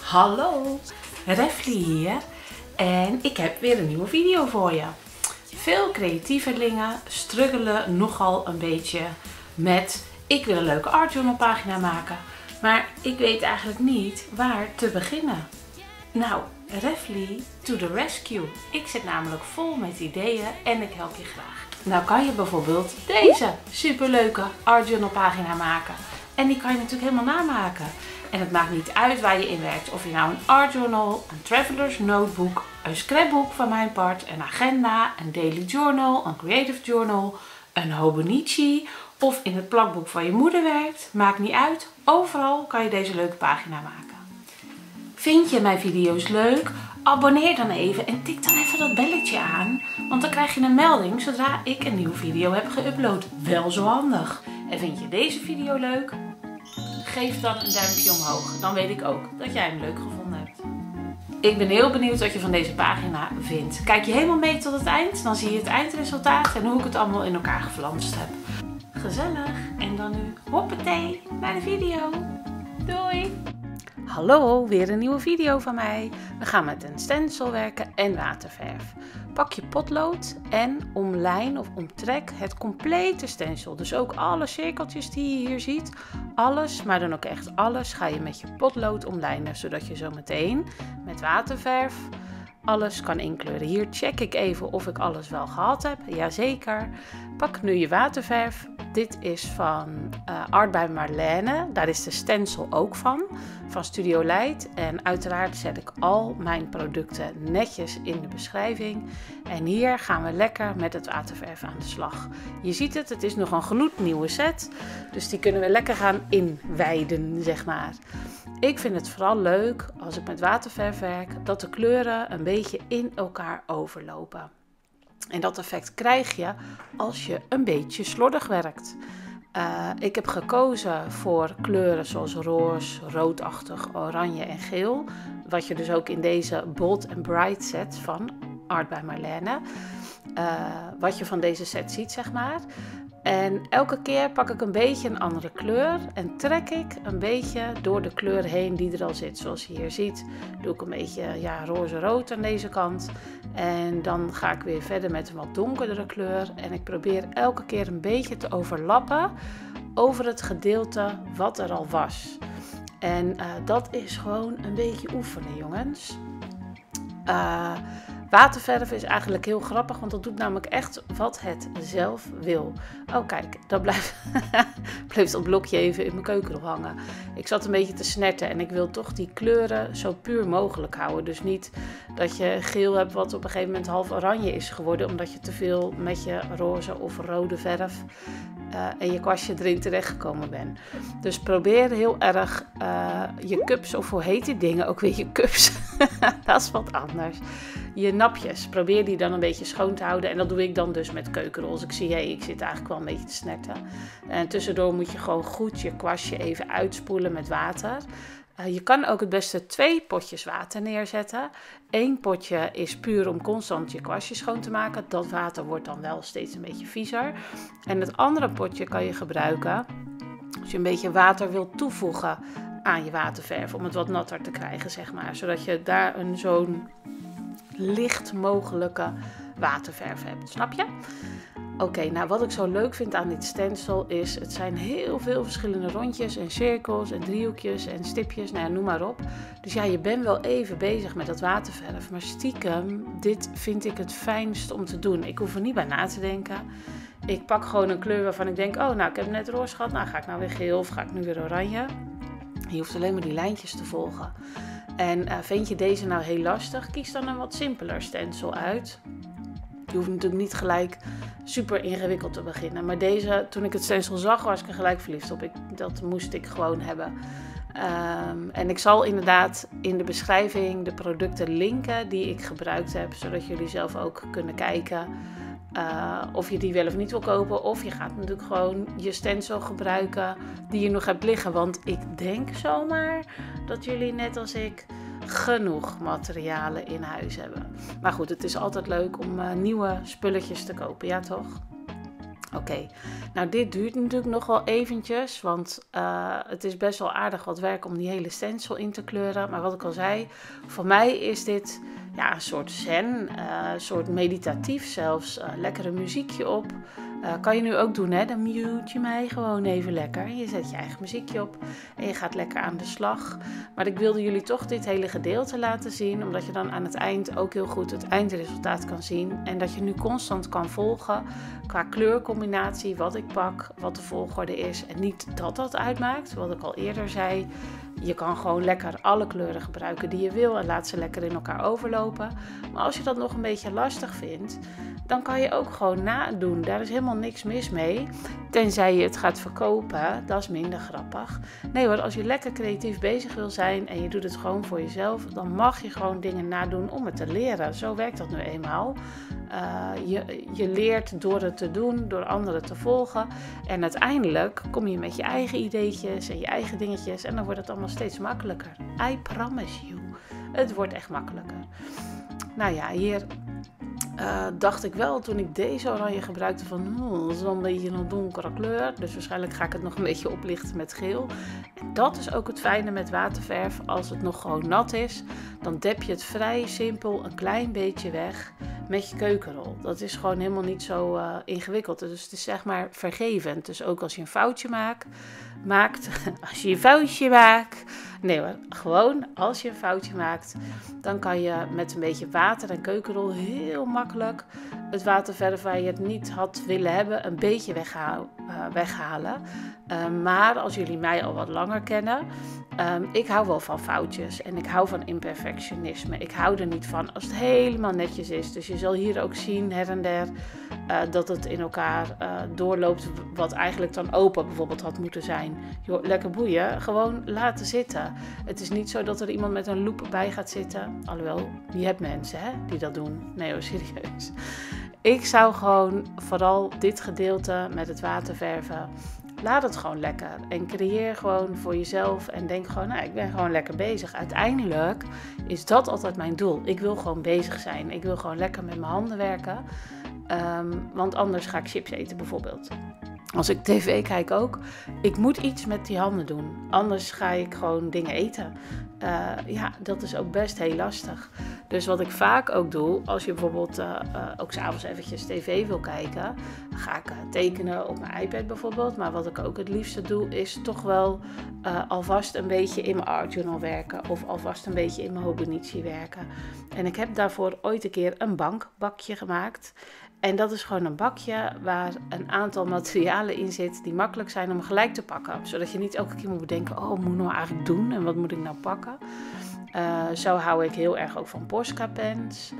Hallo, Refli hier en ik heb weer een nieuwe video voor je. Veel creatievelingen struggelen nogal een beetje met ik wil een leuke art journal pagina maken, maar ik weet eigenlijk niet waar te beginnen. Nou, Refli to the rescue. Ik zit namelijk vol met ideeën en ik help je graag. Nou kan je bijvoorbeeld deze superleuke art journal pagina maken. En die kan je natuurlijk helemaal namaken. En het maakt niet uit waar je in werkt. Of je nou een art journal, een traveler's notebook, een scrapbook van mijn part, een agenda, een daily journal, een creative journal, een Hobonichi of in het plakboek van je moeder werkt. Maakt niet uit. Overal kan je deze leuke pagina maken. Vind je mijn video's leuk? Abonneer dan even en tik dan even dat belletje aan. Want dan krijg je een melding zodra ik een nieuwe video heb geüpload. Wel zo handig. En vind je deze video leuk? Geef dan een duimpje omhoog. Dan weet ik ook dat jij hem leuk gevonden hebt. Ik ben heel benieuwd wat je van deze pagina vindt. Kijk je helemaal mee tot het eind, dan zie je het eindresultaat en hoe ik het allemaal in elkaar geflanst heb. Gezellig. En dan nu hoppatee naar de video. Doei! Hallo, weer een nieuwe video van mij. We gaan met een stencil werken en waterverf. Pak je potlood en omlijn of omtrek het complete stencil. Dus ook alle cirkeltjes die je hier ziet. Alles, maar dan ook echt alles, ga je met je potlood omlijnen. Zodat je zo meteen met waterverf alles kan inkleuren. Hier check ik even of ik alles wel gehad heb. Jazeker. Pak nu je waterverf. Dit is van uh, Art bij Marlene. Daar is de stencil ook van. Van Studio Light. En uiteraard zet ik al mijn producten netjes in de beschrijving. En hier gaan we lekker met het waterverf aan de slag. Je ziet het, het is nog een gloednieuwe set. Dus die kunnen we lekker gaan inwijden, zeg maar. Ik vind het vooral leuk als ik met waterverf werk dat de kleuren een beetje in elkaar overlopen. En dat effect krijg je als je een beetje slordig werkt. Uh, ik heb gekozen voor kleuren zoals roze, roodachtig, oranje en geel. Wat je dus ook in deze Bold and Bright set van Art by Marlene. Uh, wat je van deze set ziet, zeg maar. En elke keer pak ik een beetje een andere kleur en trek ik een beetje door de kleur heen die er al zit. Zoals je hier ziet, doe ik een beetje ja, roze-rood aan deze kant. En dan ga ik weer verder met een wat donkerdere kleur. En ik probeer elke keer een beetje te overlappen over het gedeelte wat er al was. En uh, dat is gewoon een beetje oefenen, jongens. Uh, Waterverf is eigenlijk heel grappig, want dat doet namelijk echt wat het zelf wil. Oh kijk, dat blijft, bleef dat blokje even in mijn keuken hangen. Ik zat een beetje te snetten en ik wil toch die kleuren zo puur mogelijk houden. Dus niet dat je geel hebt wat op een gegeven moment half oranje is geworden, omdat je te veel met je roze of rode verf uh, en je kwastje erin terechtgekomen bent. Dus probeer heel erg uh, je cups, of hoe heet die dingen ook weer je cups? dat is wat anders je napjes. Probeer die dan een beetje schoon te houden. En dat doe ik dan dus met keukenrols. Ik zie, hey, ik zit eigenlijk wel een beetje te snetten. En tussendoor moet je gewoon goed je kwastje even uitspoelen met water. Uh, je kan ook het beste twee potjes water neerzetten. Eén potje is puur om constant je kwastje schoon te maken. Dat water wordt dan wel steeds een beetje viezer. En het andere potje kan je gebruiken als je een beetje water wilt toevoegen aan je waterverf. Om het wat natter te krijgen, zeg maar. Zodat je daar een zo'n licht mogelijke waterverf hebt. Snap je? Oké, nou wat ik zo leuk vind aan dit stencil is, het zijn heel veel verschillende rondjes en cirkels en driehoekjes en stipjes, nou ja, noem maar op. Dus ja, je bent wel even bezig met dat waterverf, maar stiekem, dit vind ik het fijnst om te doen. Ik hoef er niet bij na te denken. Ik pak gewoon een kleur waarvan ik denk, oh nou, ik heb net roze gehad, nou ga ik nou weer geel of ga ik nu weer oranje. Je hoeft alleen maar die lijntjes te volgen. En uh, vind je deze nou heel lastig, kies dan een wat simpeler stencil uit. Je hoeft natuurlijk niet gelijk super ingewikkeld te beginnen. Maar deze, toen ik het stencil zag, was ik er gelijk verliefd op. Ik, dat moest ik gewoon hebben. Um, en ik zal inderdaad in de beschrijving de producten linken die ik gebruikt heb, zodat jullie zelf ook kunnen kijken uh, of je die wel of niet wil kopen. Of je gaat natuurlijk gewoon je stencil gebruiken die je nog hebt liggen. Want ik denk zomaar dat jullie net als ik genoeg materialen in huis hebben. Maar goed, het is altijd leuk om uh, nieuwe spulletjes te kopen, ja toch? Oké, nou dit duurt natuurlijk nog wel eventjes, want uh, het is best wel aardig wat werk om die hele stencil in te kleuren. Maar wat ik al zei, voor mij is dit ja, een soort zen, uh, een soort meditatief zelfs. Uh, lekkere muziekje op. Uh, kan je nu ook doen, hè? Dan mute je mij gewoon even lekker. Je zet je eigen muziekje op en je gaat lekker aan de slag. Maar ik wilde jullie toch dit hele gedeelte laten zien, omdat je dan aan het eind ook heel goed het eindresultaat kan zien. En dat je nu constant kan volgen qua kleurcombinatie, wat ik pak, wat de volgorde is. En niet dat dat uitmaakt, wat ik al eerder zei. Je kan gewoon lekker alle kleuren gebruiken die je wil en laat ze lekker in elkaar overlopen. Maar als je dat nog een beetje lastig vindt, dan kan je ook gewoon nadoen. Daar is helemaal niks mis mee. Tenzij je het gaat verkopen, dat is minder grappig. Nee hoor, als je lekker creatief bezig wil zijn en je doet het gewoon voor jezelf, dan mag je gewoon dingen nadoen om het te leren. Zo werkt dat nu eenmaal. Uh, je, je leert door het te doen, door anderen te volgen. En uiteindelijk kom je met je eigen ideetjes en je eigen dingetjes en dan wordt het allemaal steeds makkelijker. I promise you. Het wordt echt makkelijker. Nou ja, hier uh, dacht ik wel toen ik deze oranje gebruikte van oh, dat is wel een beetje een donkere kleur. Dus waarschijnlijk ga ik het nog een beetje oplichten met geel. En dat is ook het fijne met waterverf. Als het nog gewoon nat is, dan dep je het vrij simpel een klein beetje weg met je keukenrol. Dat is gewoon helemaal niet zo uh, ingewikkeld. Dus het is zeg maar vergevend. Dus ook als je een foutje maakt, maakt als je een foutje maakt. Nee hoor, gewoon als je een foutje maakt, dan kan je met een beetje water en keukenrol heel makkelijk het waterverf waar je het niet had willen hebben, een beetje wegha uh, weghalen. Uh, maar als jullie mij al wat langer kennen, um, ik hou wel van foutjes en ik hou van imperfectionisme. Ik hou er niet van als het helemaal netjes is. Dus je zal hier ook zien her en der uh, dat het in elkaar doorloopt, wat eigenlijk dan open bijvoorbeeld had moeten zijn. Lekker boeien, gewoon laten zitten. Het is niet zo dat er iemand met een loep bij gaat zitten. Alhoewel, je hebt mensen hè, die dat doen. Nee hoor, serieus. Ik zou gewoon vooral dit gedeelte met het waterverven laat het gewoon lekker. En creëer gewoon voor jezelf en denk gewoon, nou, ik ben gewoon lekker bezig. Uiteindelijk is dat altijd mijn doel. Ik wil gewoon bezig zijn. Ik wil gewoon lekker met mijn handen werken. Um, want anders ga ik chips eten bijvoorbeeld. Als ik tv kijk ook, ik moet iets met die handen doen. Anders ga ik gewoon dingen eten. Uh, ja, dat is ook best heel lastig. Dus wat ik vaak ook doe, als je bijvoorbeeld uh, uh, ook s'avonds eventjes tv wil kijken, ga ik tekenen op mijn iPad bijvoorbeeld. Maar wat ik ook het liefste doe, is toch wel alvast een beetje in mijn art journal werken. Of alvast een beetje in mijn Hobonichi werken. En ik heb daarvoor ooit een keer een bankbakje gemaakt. En dat is gewoon een bakje waar een aantal materialen in zit die makkelijk zijn om gelijk te pakken. Zodat je niet elke keer moet bedenken, oh, wat moet ik nou eigenlijk doen en wat moet ik nou pakken. Uh, zo hou ik heel erg ook van Posca pens.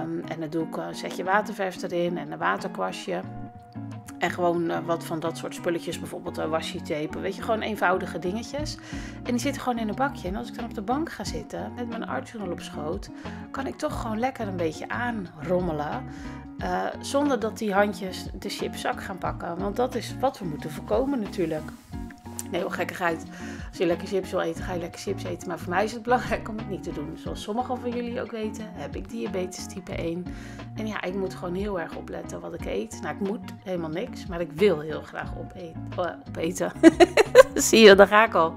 Um, en dan doe ik een setje waterverf erin en een waterkwastje. En gewoon uh, wat van dat soort spulletjes, bijvoorbeeld uh, washi tape. Weet je, gewoon eenvoudige dingetjes. En die zitten gewoon in een bakje. En als ik dan op de bank ga zitten met mijn artjournal op schoot, kan ik toch gewoon lekker een beetje aanrommelen. Zonder dat die handjes de chipzak gaan pakken. Want dat is wat we moeten voorkomen natuurlijk. Nee, wel gekkigheid. Als je lekker chips wil eten, ga je lekker chips eten. Maar voor mij is het belangrijk om het niet te doen. Zoals sommigen van jullie ook weten, heb ik diabetes type 1. En ja, ik moet gewoon heel erg opletten wat ik eet. Nou, ik moet helemaal niks, maar ik wil heel graag opeten. Oh, opeten. Zie je, daar ga ik al.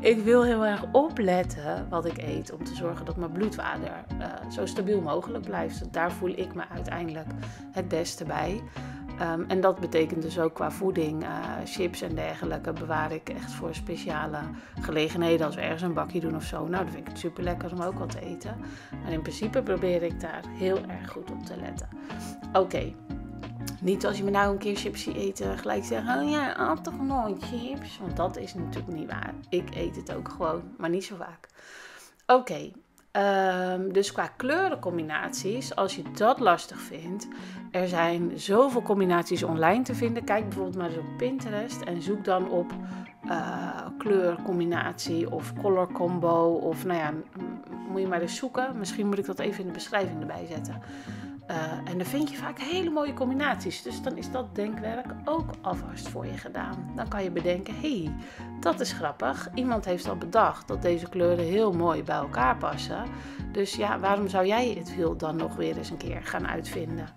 Ik wil heel erg opletten wat ik eet om te zorgen dat mijn bloedwaarde uh, zo stabiel mogelijk blijft. Daar voel ik me uiteindelijk het beste bij. Um, en dat betekent dus ook qua voeding, uh, chips en dergelijke bewaar ik echt voor speciale gelegenheden. Als we ergens een bakje doen of zo, nou dan vind ik het super lekker om ook wat te eten. Maar in principe probeer ik daar heel erg goed op te letten. Oké. Niet als je me nou een keer chips ziet eten, gelijk zeggen: Oh ja, at toch nooit chips? Want dat is natuurlijk niet waar. Ik eet het ook gewoon, maar niet zo vaak. Oké. Um, dus qua kleurencombinaties, als je dat lastig vindt, er zijn zoveel combinaties online te vinden. Kijk bijvoorbeeld maar eens op Pinterest en zoek dan op uh, kleurcombinatie of color combo. Of nou ja, moet je maar eens zoeken. Misschien moet ik dat even in de beschrijving erbij zetten. Uh, en dan vind je vaak hele mooie combinaties. Dus dan is dat denkwerk ook alvast voor je gedaan. Dan kan je bedenken: hé, hey, dat is grappig. Iemand heeft al bedacht dat deze kleuren heel mooi bij elkaar passen. Dus ja, waarom zou jij het wiel dan nog weer eens een keer gaan uitvinden?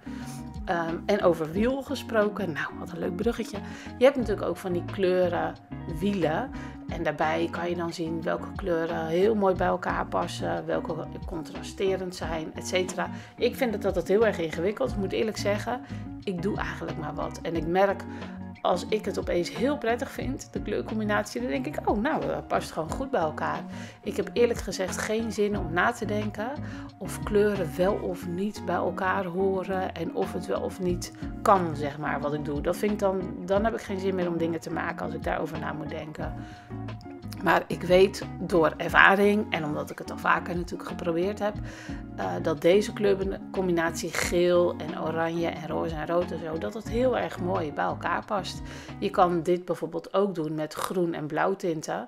Ehm, en over wiel gesproken, nou wat een leuk bruggetje. Je hebt natuurlijk ook van die kleuren wielen. En daarbij kan je dan zien welke kleuren heel mooi bij elkaar passen, welke contrasterend zijn, etc. Ik vind het altijd heel erg ingewikkeld, ik moet eerlijk zeggen. Ik doe eigenlijk maar wat. En ik merk als ik het opeens heel prettig vind, de kleurcombinatie, dan denk ik, oh nou, dat past gewoon goed bij elkaar. Ik heb eerlijk gezegd geen zin om na te denken of kleuren wel of niet bij elkaar horen en of het wel of niet kan, zeg maar, wat ik doe. Dat vind ik dan, dan heb ik geen zin meer om dingen te maken als ik daarover na moet denken. Maar ik weet door ervaring en omdat ik het al vaker natuurlijk geprobeerd heb, uh, dat deze kleurcombinatie geel en oranje en roze en rood en zo, dat het heel erg mooi bij elkaar past. Je kan dit bijvoorbeeld ook doen met groen en blauw tinten.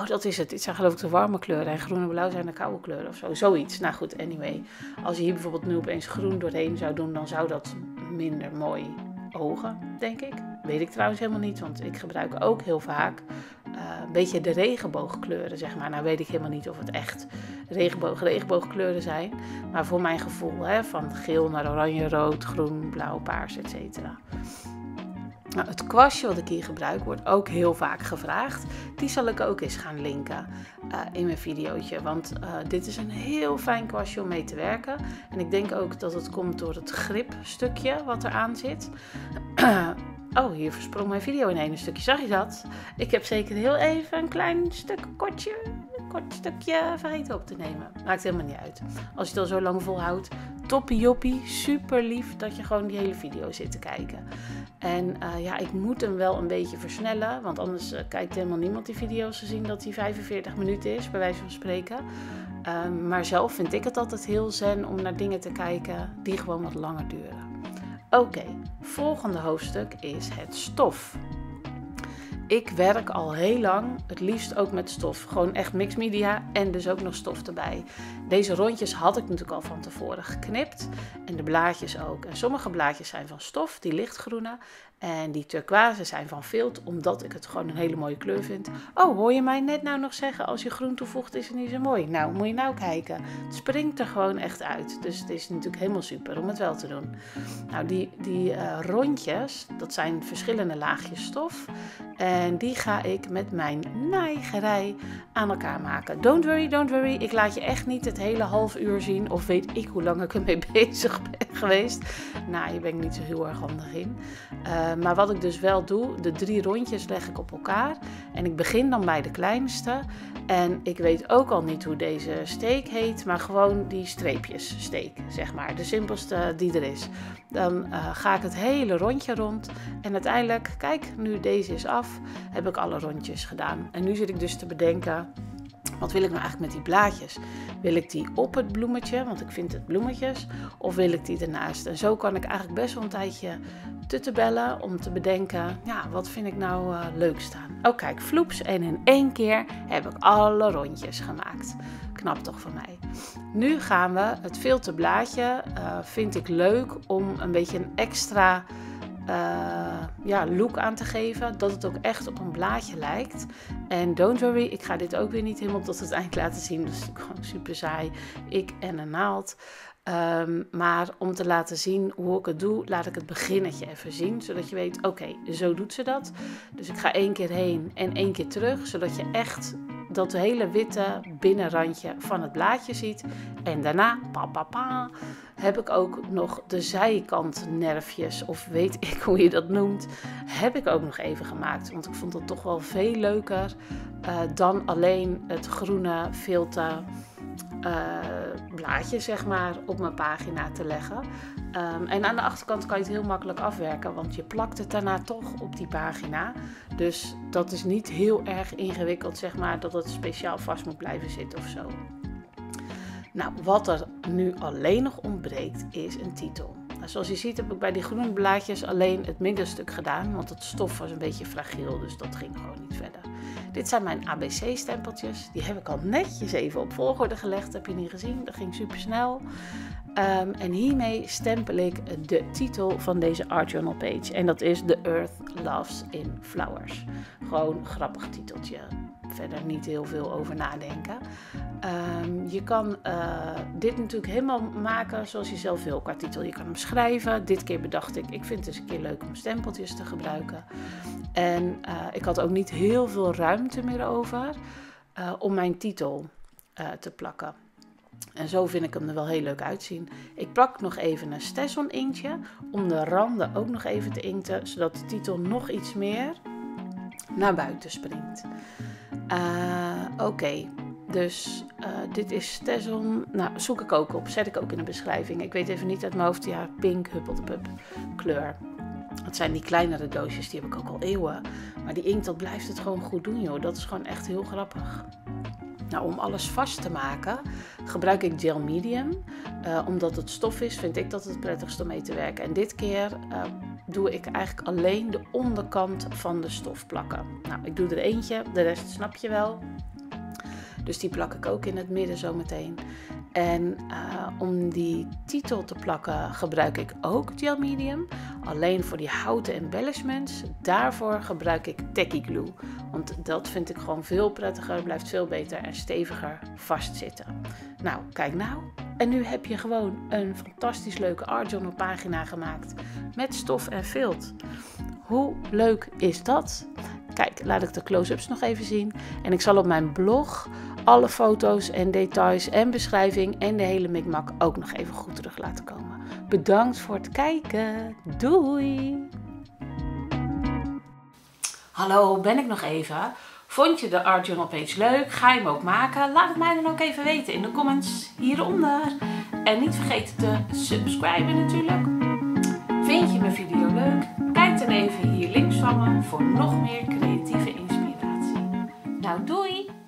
Oh, dat is het. Dit zijn geloof ik de warme kleuren. En groen en blauw zijn de koude kleuren of zo. Zoiets. Nou goed, anyway. Als je hier bijvoorbeeld nu opeens groen doorheen zou doen, dan zou dat minder mooi ogen, denk ik. Weet ik trouwens helemaal niet, want ik gebruik ook heel vaak beetje de regenboogkleuren, zeg maar. Nou weet ik helemaal niet of het echt regenboog, regenboogkleuren zijn. Maar voor mijn gevoel, hè, van geel naar oranje, rood, groen, blauw, paars, etc. Nou, het kwastje wat ik hier gebruik wordt ook heel vaak gevraagd. Die zal ik ook eens gaan linken uh, in mijn videootje. Want uh, dit is een heel fijn kwastje om mee te werken. En ik denk ook dat het komt door het gripstukje wat eraan zit. Oh, hier versprong mijn video in één stukje. Zag je dat? Ik heb zeker heel even een klein stuk kortje, een kort stukje vergeten op te nemen. Maakt helemaal niet uit. Als je het al zo lang volhoudt, toppie joppie, super lief dat je gewoon die hele video zit te kijken. En uh, ja, ik moet hem wel een beetje versnellen, want anders uh, kijkt helemaal niemand die video's te zien dat hij 45 minuten is, bij wijze van spreken. Uh, maar zelf vind ik het altijd heel zen om naar dingen te kijken die gewoon wat langer duren. Oké, volgende hoofdstuk is het stof. Ik werk al heel lang, het liefst ook met stof. Gewoon echt mixed media en dus ook nog stof erbij. Deze rondjes had ik natuurlijk al van tevoren geknipt. En de blaadjes ook. En sommige blaadjes zijn van stof, die lichtgroene. En die turquoise zijn van vilt, omdat ik het gewoon een hele mooie kleur vind. Oh, hoor je mij net nou nog zeggen, als je groen toevoegt is het niet zo mooi. Nou, moet je nou kijken. Het springt er gewoon echt uit. Dus het is natuurlijk helemaal super om het wel te doen. Nou, die, die uh, rondjes, dat zijn verschillende laagjes stof. En die ga ik met mijn naaigerij aan elkaar maken. Don't worry, don't worry. Ik laat je echt niet het hele half uur zien. Of weet ik hoe lang ik ermee bezig ben geweest. Nou, hier ben ik niet zo heel erg handig in. Uh, maar wat ik dus wel doe, de drie rondjes leg ik op elkaar. En ik begin dan bij de kleinste. En ik weet ook al niet hoe deze steek heet, maar gewoon die streepjes steek, zeg maar. De simpelste die er is. Dan uh, ga ik het hele rondje rond. En uiteindelijk, kijk, nu deze is af, heb ik alle rondjes gedaan. En nu zit ik dus te bedenken, wat wil ik nou eigenlijk met die blaadjes? Wil ik die op het bloemetje, want ik vind het bloemetjes, of wil ik die ernaast? En zo kan ik eigenlijk best wel een tijdje te bellen om te bedenken, ja, wat vind ik nou uh, leuk staan? Oh kijk, vloeps en in één keer heb ik alle rondjes gemaakt. Knap toch van mij. Nu gaan we het filterblaadje, uh, vind ik leuk om een beetje een extra uh, ja, look aan te geven. Dat het ook echt op een blaadje lijkt. En don't worry, ik ga dit ook weer niet helemaal tot het eind laten zien. Dus gewoon super saai. Ik en een naald. Um, maar om te laten zien hoe ik het doe, laat ik het beginnetje even zien. Zodat je weet, oké, zo doet ze dat. Dus ik ga één keer heen en één keer terug. Zodat je echt dat hele witte binnenrandje van het blaadje ziet. En daarna, pa, pa, pa, heb ik ook nog de zijkantnerfjes, of weet ik hoe je dat noemt, heb ik ook nog even gemaakt. Want ik vond het toch wel veel leuker uh, dan alleen het groene filter blaadje, zeg maar, op mijn pagina te leggen. Um, en aan de achterkant kan je het heel makkelijk afwerken, want je plakt het daarna toch op die pagina. Dus dat is niet heel erg ingewikkeld, zeg maar, dat het speciaal vast moet blijven zitten of zo. Nou, wat er nu alleen nog ontbreekt is een titel. Nou, zoals je ziet heb ik bij die groene blaadjes alleen het middenstuk gedaan, want het stof was een beetje fragiel, dus dat ging gewoon niet verder. Dit zijn mijn ABC-stempeltjes. Die heb ik al netjes even op volgorde gelegd. Heb je niet gezien? Dat ging super snel. Um, en hiermee stempel ik de titel van deze art journal page. En dat is The Earth Loves in Flowers. Gewoon grappig titeltje. Verder niet heel veel over nadenken. Um, je kan uh, dit natuurlijk helemaal maken zoals je zelf wil qua titel. Je kan hem schrijven. Dit keer bedacht ik, ik vind het eens een keer leuk om stempeltjes te gebruiken. En uh, ik had ook niet heel veel ruimte meer over uh, om mijn titel te plakken. En zo vind ik hem er wel heel leuk uitzien. Ik plak nog even een Stetson inktje om de randen ook nog even te inkten, zodat de titel nog iets meer naar buiten springt. Oké, okay. dus uh, dit is Stetson. Nou, zoek ik ook op, zet ik ook in de beschrijving. Ik weet even niet uit mijn hoofd, ja, pink, huppeldepup kleur. Het zijn die kleinere doosjes, die heb ik ook al eeuwen. Maar die inkt, dat blijft het gewoon goed doen, joh. Dat is gewoon echt heel grappig. Nou, om alles vast te maken gebruik ik gel medium. Uh, omdat het stof is, vind ik dat het, prettigst om mee te werken. En dit keer uh, doe ik eigenlijk alleen de onderkant van de stof plakken. Nou, ik doe er eentje, de rest snap je wel. Dus die plak ik ook in het midden zo meteen. En uh, om die titel te plakken gebruik ik ook gel medium. Alleen voor die houten embellishments, daarvoor gebruik ik tacky glue. Want dat vind ik gewoon veel prettiger, blijft veel beter en steviger vastzitten. Nou, kijk nou. En nu heb je gewoon een fantastisch leuke art journal pagina gemaakt met stof en vilt. Hoe leuk is dat? Kijk, laat ik de close-ups nog even zien. En ik zal op mijn blog alle foto's en details en beschrijving en de hele mikmak ook nog even goed terug laten komen. Bedankt voor het kijken. Doei! Hallo, ben ik nog even? Vond je de Art Journal page leuk? Ga je hem ook maken? Laat het mij dan ook even weten in de comments hieronder. En niet vergeten te subscriben natuurlijk. Vind je mijn video leuk? Kijk dan even hier links van me voor nog meer creatieve inspiratie. Nou, doei!